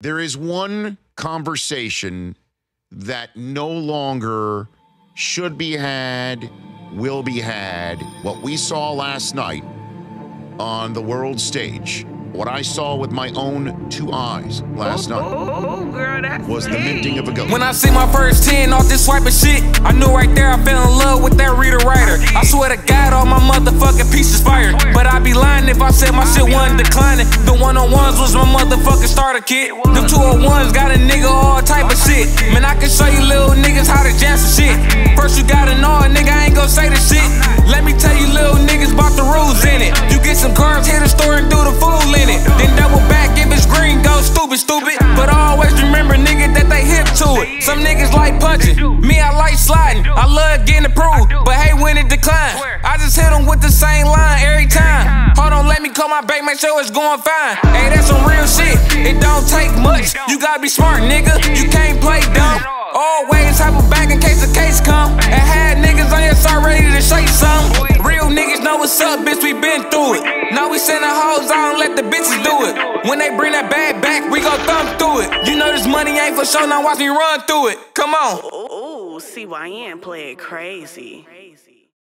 There is one conversation that no longer should be had, will be had. What we saw last night on the world stage, what I saw with my own two eyes last oh, night oh, oh, girl, was the minting of a ghost. When I see my first 10 off this swipe of shit, I knew right there I fell in love with that reader writer. I swear to God, all my motherfucking pieces fired. But I'd be lying if I said my shit wasn't declined. 101s was my motherfucking starter kit. Them 201s got a nigga all type of shit. Man, I can show you little niggas how to jam some shit. First, you gotta know a nigga I ain't gon' say the shit. Let me tell you, little niggas bought the rules in it. You get some carbs, hit the store and do the fool in it. Then double back if it's green, go stupid, stupid. But I always remember, nigga, that they hip to it. Some niggas like punching. Me, I like sliding. I love getting approved. But hey, when it declines, I just hit them with the same line call my bank, make sure it's going fine. Hey, that's some real shit. It don't take much. You gotta be smart, nigga. You can't play dumb. Always have a bag in case the case come. And had niggas on your side ready to shake some. Real niggas know what's up, bitch. We been through it. Now we sending hoes out and let the bitches do it. When they bring that bag back, we gon' thumb through it. You know this money ain't for sure. Now watch me run through it. Come on. Ooh, CYN play it crazy.